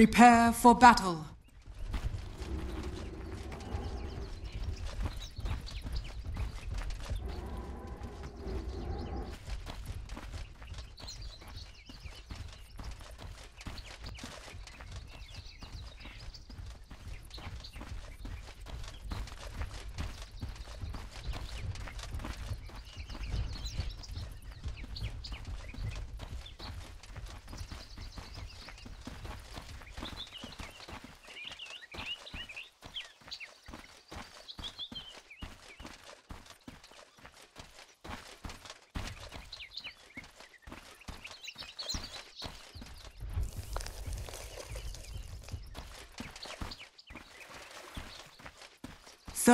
Prepare for battle.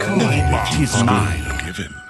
It is mine. Given.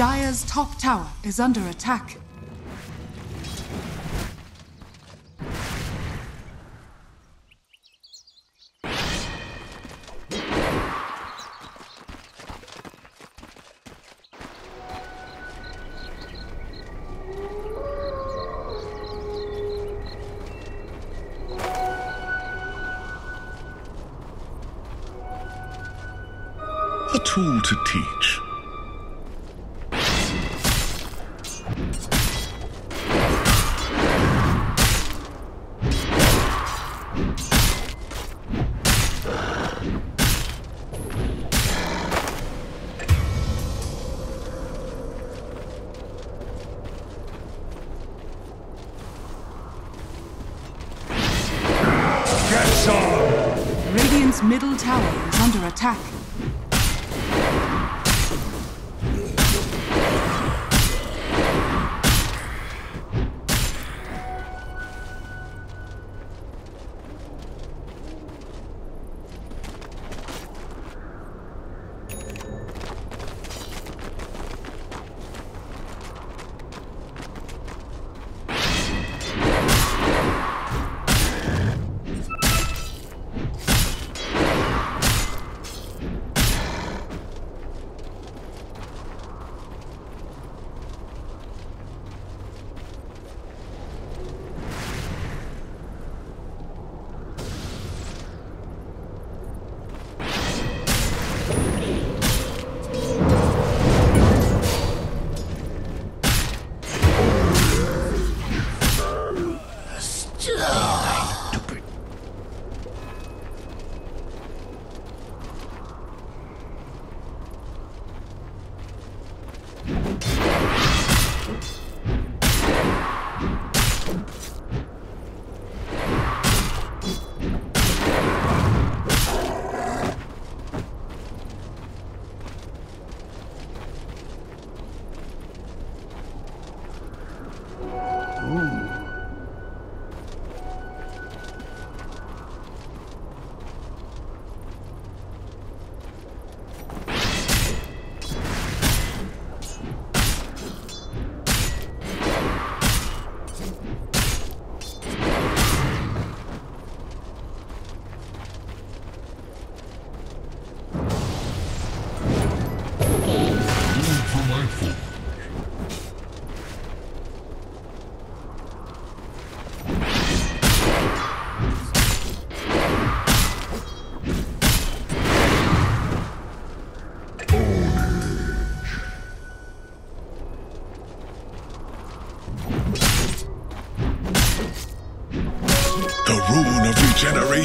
Dire's top tower is under attack. A tool to teach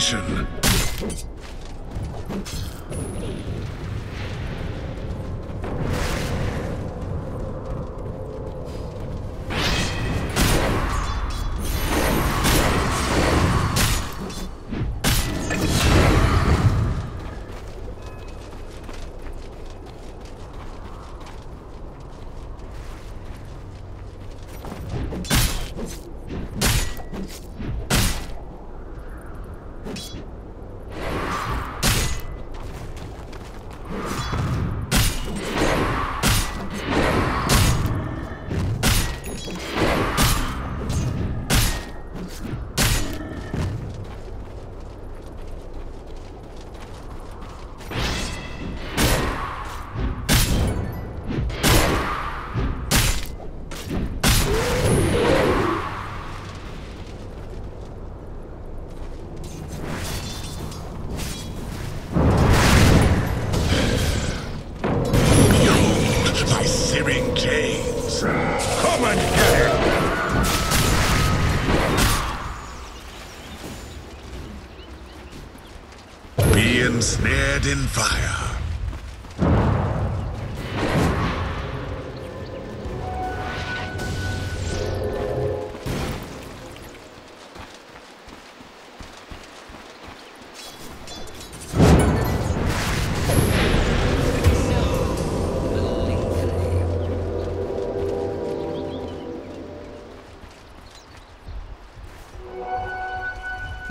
vision.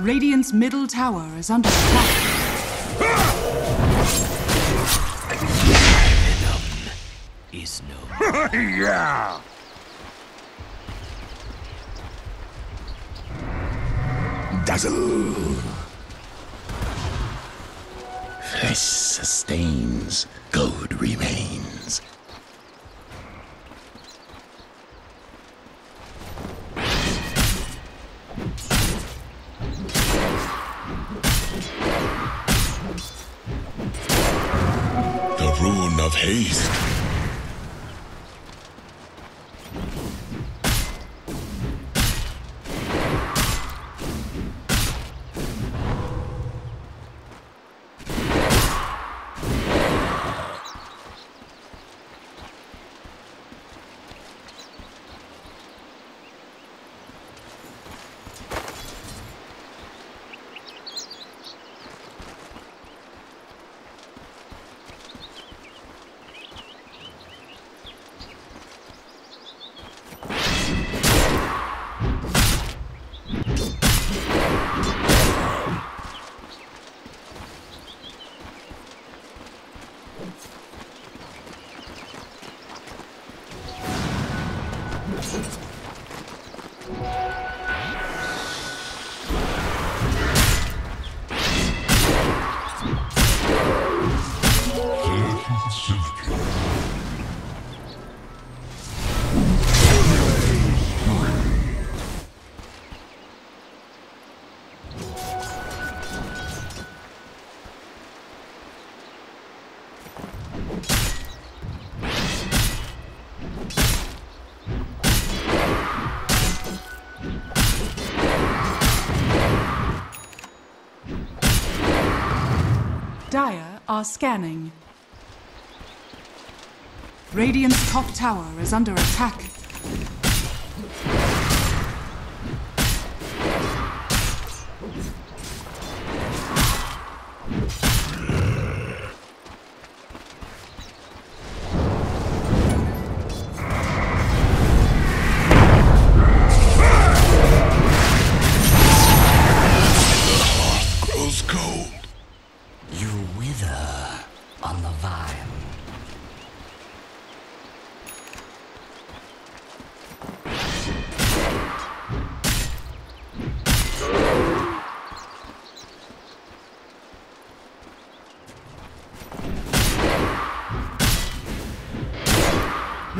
Radiant's middle tower is under attack. Venom is no. yeah. Dazzle. Flesh sustains, gold remains. Are scanning. Radiant's top tower is under attack.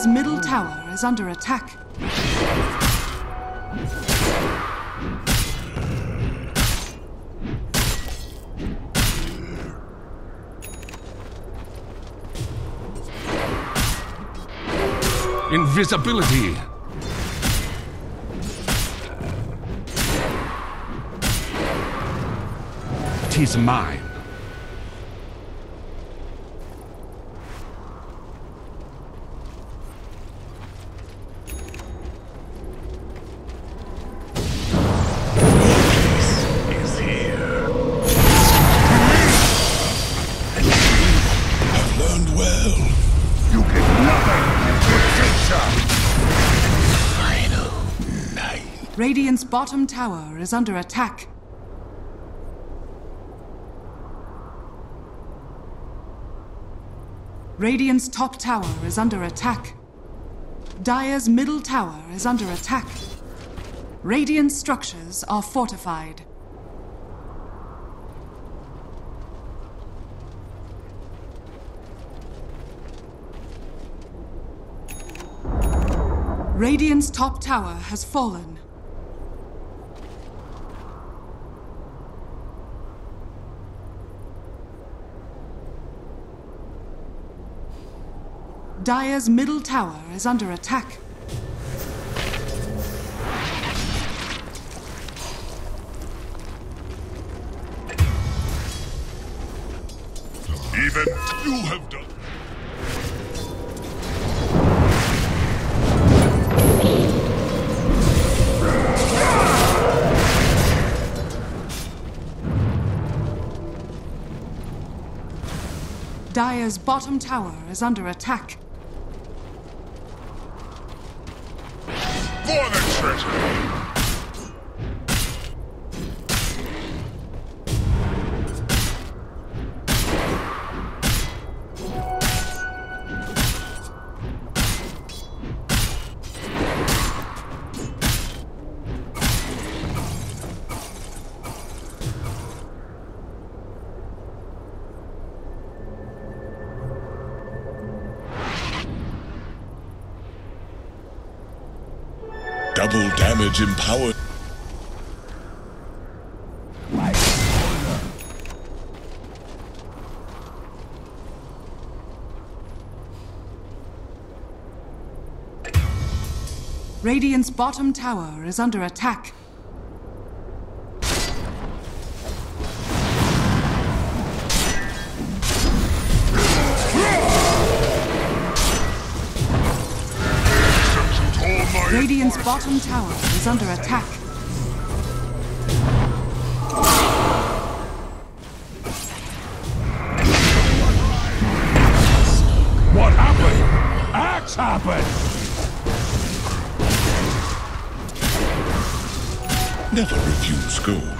Dire's middle tower is under attack. Invisibility! Tis mine. Bottom tower is under attack. Radiant's top tower is under attack. Dire's middle tower is under attack. Radiant structures are fortified. Radiant's top tower has fallen. Dire's middle tower is under attack. Even you have done. Dire's bottom tower is under attack. Damage empowered. Radiant's bottom tower is under attack. Bottom tower is under attack. What happened? Axe happened! Never refuse gold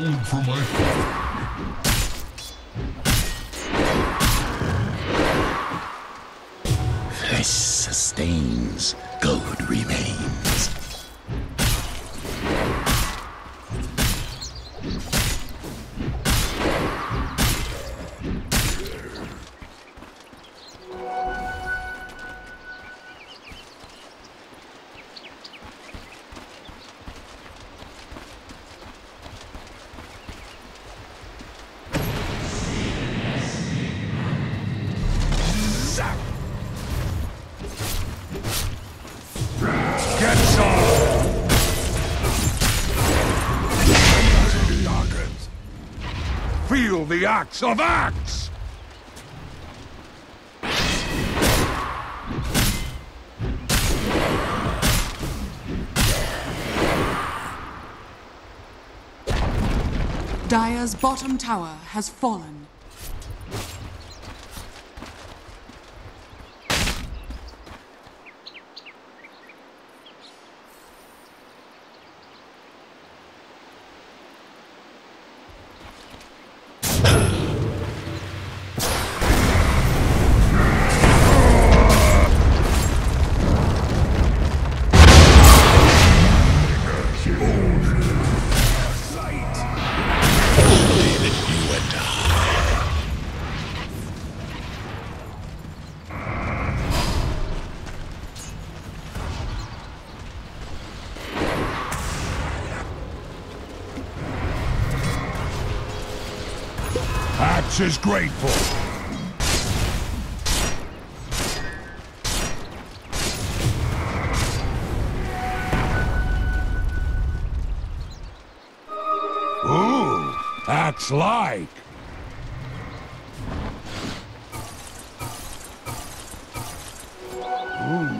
Gold for my father. The axe of axe! Dire's bottom tower has fallen. This is grateful. Ooh, acts like. Ooh.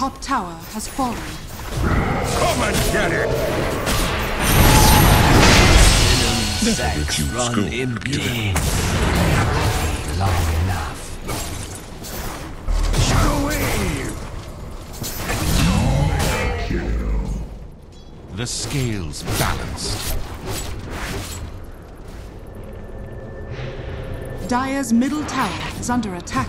Top tower has fallen. Come and get it! Never refuse Run gold empty. Long enough. Get away. The scales balanced. Dire's middle tower is under attack.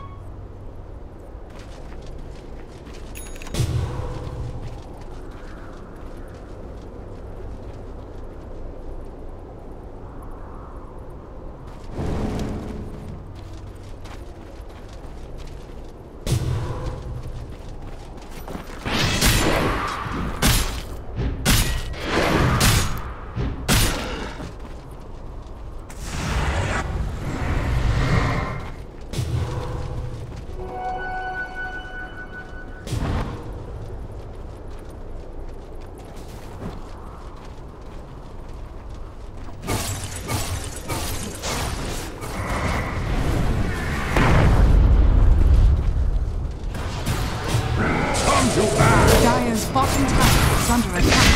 Battle! Dire's bottom tower is under attack.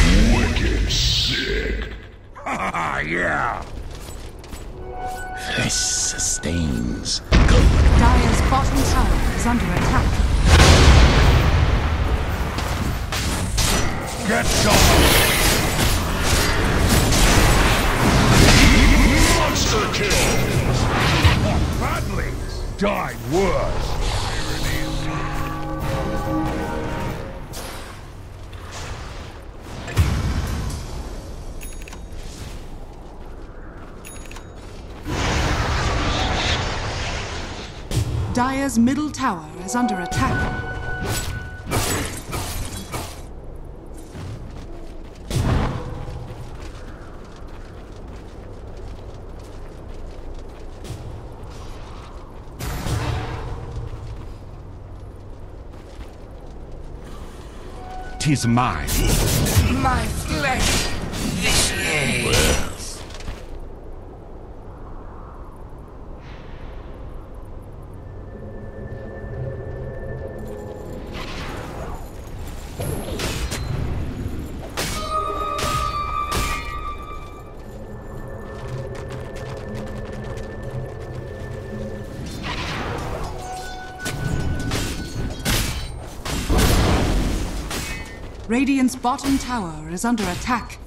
Ah, yeah! This sustains. Gold Dire's bottom tower is under attack. Get some! Monster kill! Badlings died worse! Dire's middle tower is under attack. Tis mine. My flesh vitiates. Radiant's bottom tower is under attack.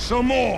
some more!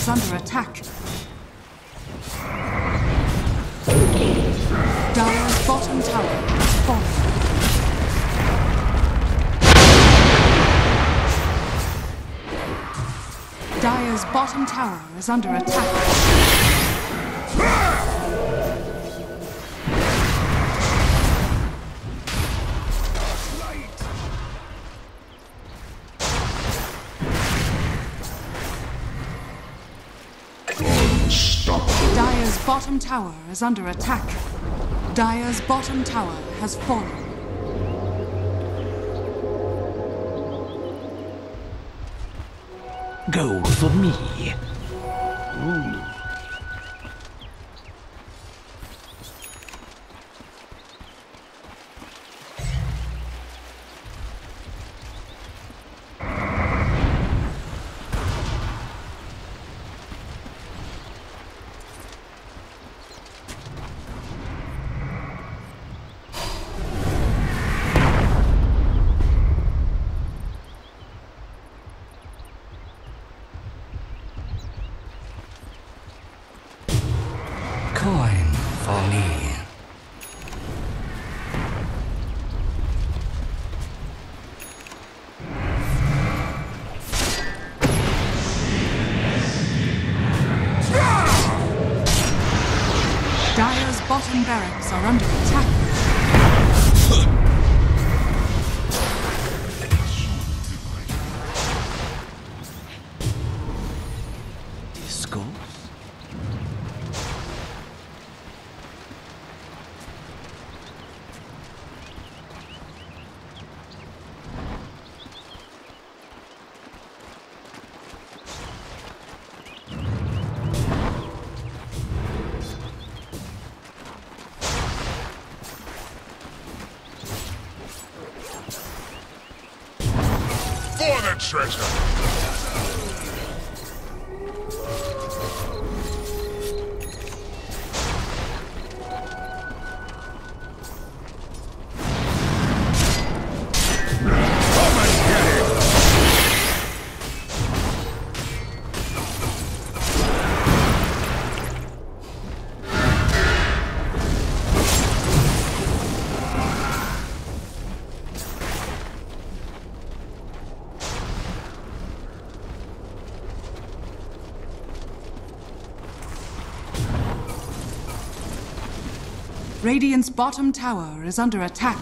Is under attack. Dire's bottom tower has fallen. Dire's bottom tower is under attack. Tower is under attack. Dire's bottom tower has fallen. Gold for me. Coin treasure! Radiant's bottom tower is under attack.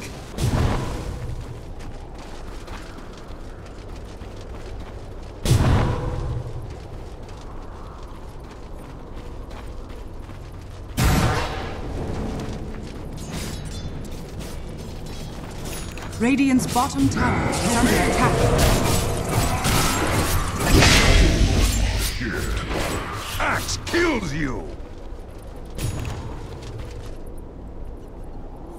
Radiant's bottom tower is under attack. Axe kills you!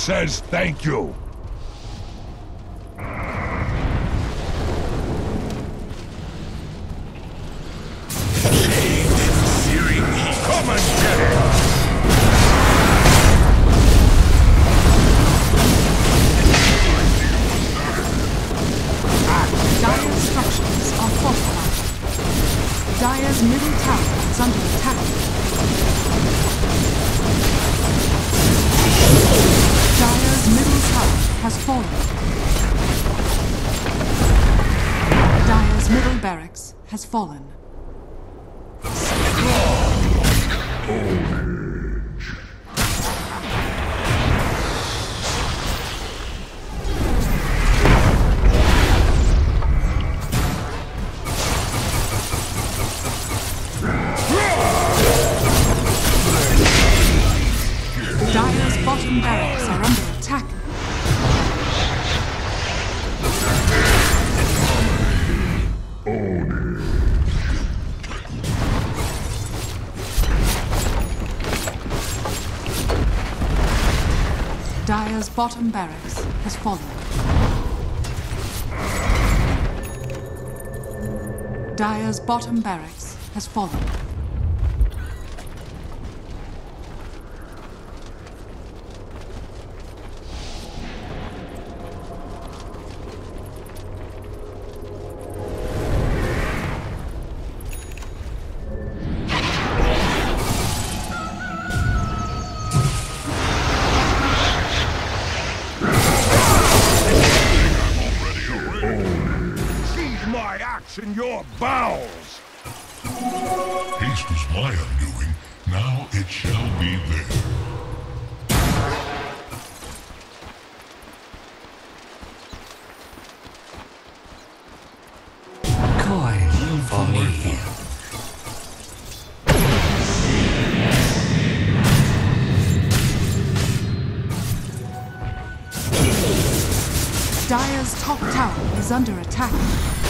Says thank you. Bottom barracks are under attack. Dire's bottom barracks has fallen. Dire's bottom barracks has fallen. Coin for me. Dire's top tower is under attack.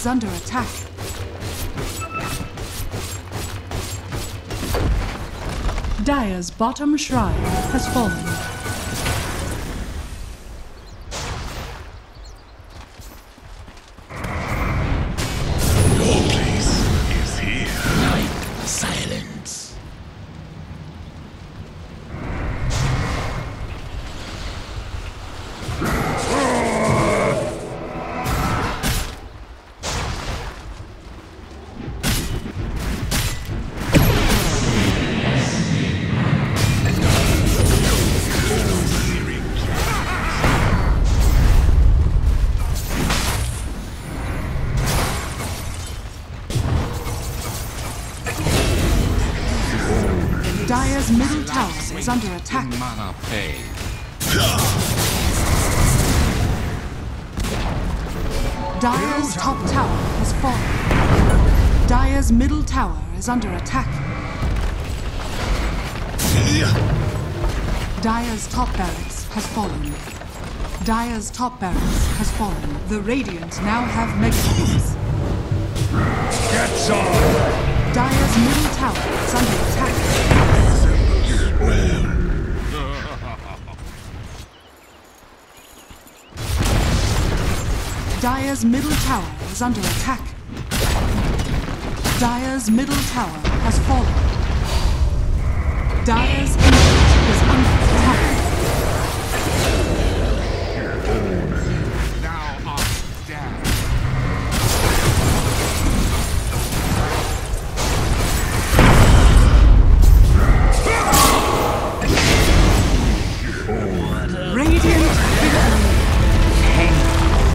Is under attack. Dire's bottom shrine has fallen. Dire's middle tower is under attack. Mana paid. Dire's top tower has fallen. Dire's middle tower is under attack. Dire's top barracks has fallen. Dire's top barracks has fallen. The Radiant now have mega. Get some! Dire's middle tower is under attack. Dire's middle tower is under attack. Dire's middle tower has fallen. Dire's inhibitor is under